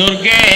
দুর্গে